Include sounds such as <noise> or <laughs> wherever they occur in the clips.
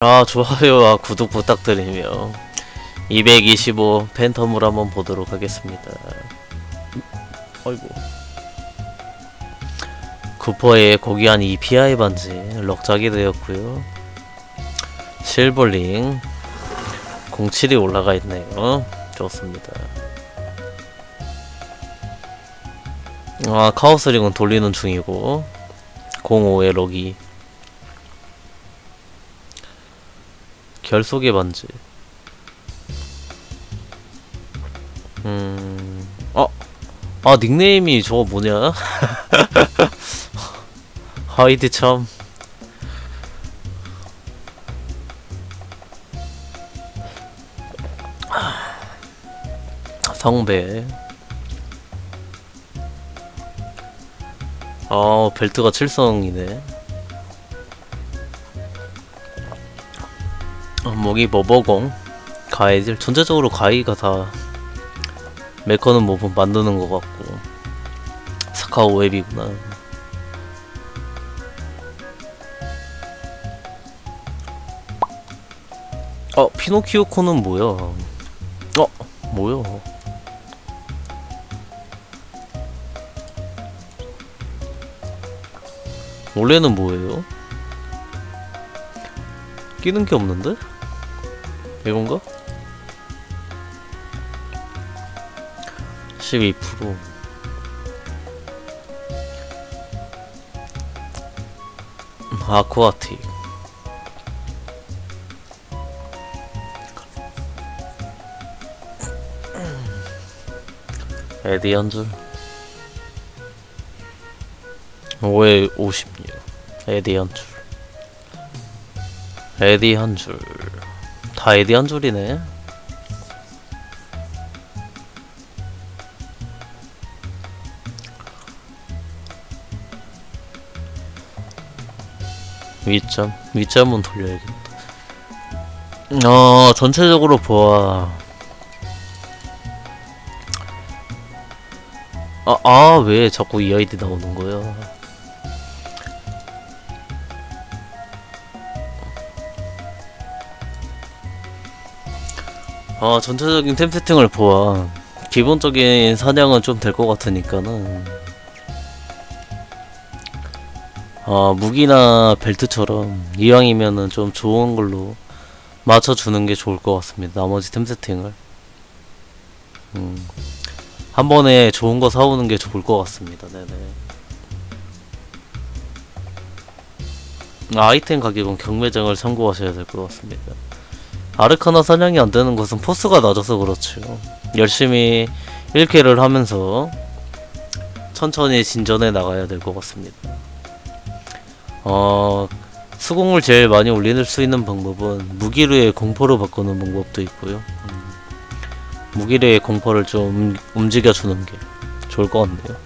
아 좋아요와 구독 부탁드리며. 225 팬텀을 한번 보도록 하겠습니다. 어이구 쿠퍼의 고귀한 EPI 반지 럭작이 되었고요. 실버링 07이 올라가 있네요. 좋습니다. 아 카오스링은 돌리는 중이고 05의 럭이 결속의 반지. 음, 어, 아 닉네임이 저거 뭐냐? <laughs> 하이드 참. 성배. 아 벨트가 7성이네. 어, 목이 버버공 가이들 전체적으로 가이가 다 메커는 뭐 만드는 것 같고 사카오 웹이구나. 어 피노키오 코는 뭐야? 어 뭐야? 원래는 뭐예요? 끼는 게 없는데? 이건가? 12% 아쿠아틱. 에디 한줄. 5에 56 에디 한줄 에디 한 줄 다 에디 한 줄이네. 위점, 위점은 돌려야겠다. 어, 전체적으로 보아. 아, 아, 왜 자꾸 이 아이디 나오는 거야? 어, 전체적인 템 세팅을 보아. 기본적인 사냥은 좀 될 것 같으니까는. 어, 무기나 벨트처럼 이왕이면은 좀 좋은 걸로 맞춰주는 게 좋을 것 같습니다. 나머지 템 세팅을. 음, 한 번에 좋은 거 사오는 게 좋을 것 같습니다. 네네. 아이템 가격은 경매장을 참고하셔야 될 것 같습니다. 아르카나 사냥이 안 되는 것은 포스가 낮아서 그렇죠. 열심히 1킬을 하면서 천천히 진전해 나가야 될 것 같습니다. 어, 수공을 제일 많이 올릴 수 있는 방법은 무기류의 공포로 바꾸는 방법도 있고요. 음, 무기류의 공포를 좀 움직여주는 게 좋을 것 같네요.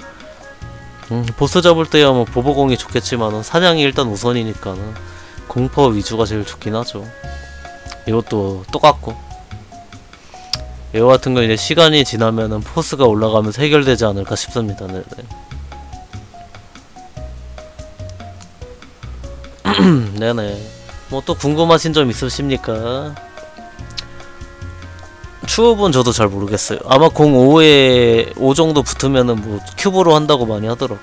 음, 보스 잡을 때야 뭐 보보공이 좋겠지만은 사냥이 일단 우선이니까는 공포 위주가 제일 좋긴 하죠. 이것도 똑같고 이거 같은 거 이제 시간이 지나면은 포스가 올라가면서 해결되지 않을까 싶습니다. 네네. 네 네. <clears throat> 뭐 또 궁금하신 점 있으십니까? 추업은 저도 잘 모르겠어요. 아마 05에 5 정도 붙으면은 뭐 큐브로 한다고 많이 하더라고.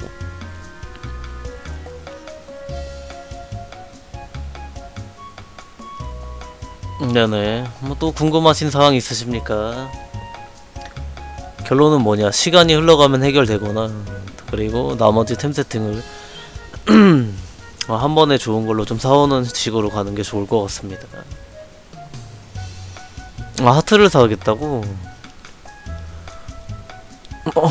네네. 뭐 또 궁금하신 사항 있으십니까? 결론은 뭐냐? 시간이 흘러가면 해결되거나 그리고 나머지 템 세팅을 <clears throat> 어, 한 번에 좋은 걸로 좀 사오는 식으로 가는 게 좋을 것 같습니다. 아 하트를 사겠다고? 어,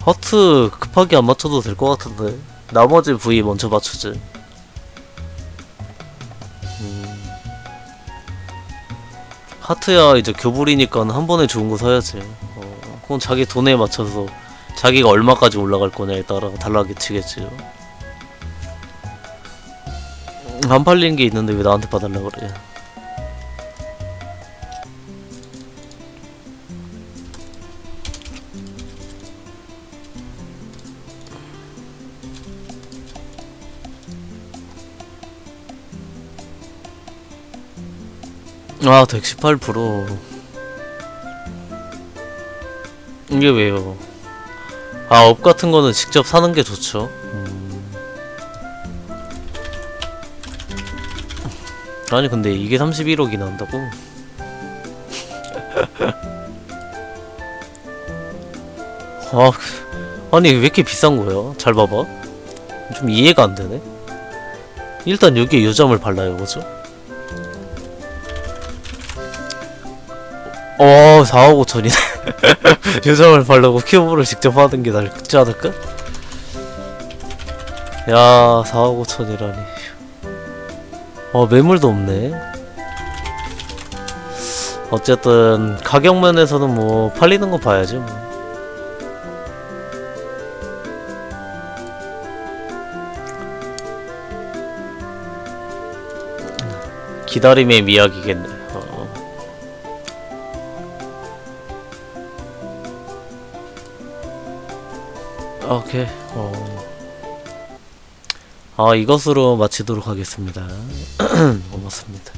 하트 급하게 안 맞춰도 될 것 같은데 나머지 부위 먼저 맞추지. 하트야 이제 교불이니까 한 번에 좋은 거 사야지. 어, 그건 자기 돈에 맞춰서 자기가 얼마까지 올라갈 거냐에 따라 달라겠지겠지요. 안 팔린 게 있는데 왜 나한테 봐달라 그래? 아, 118%. 이게 왜요? 아, 업 같은 거는 직접 사는 게 좋죠. 음. 아니, 근데 이게 31억이 나온다고? <laughs> 아, 그- 아니, 왜 이렇게 비싼 거야? 잘 봐봐. 좀 이해가 안 되네. 일단 여기에 요점을 발라요, 그죠? 어, 4억 5천이네. 요점을 바르고 큐브를 직접 하는 게 낫지 않을까? 야, 4억 5천이라니. 어, 매물도 없네. 어쨌든, 가격 면에서는 뭐, 팔리는 거 봐야죠. 뭐. 기다림의 미학이겠네. 오케이. 어. 아 이것으로 마치도록 하겠습니다. <clears throat> 고맙습니다.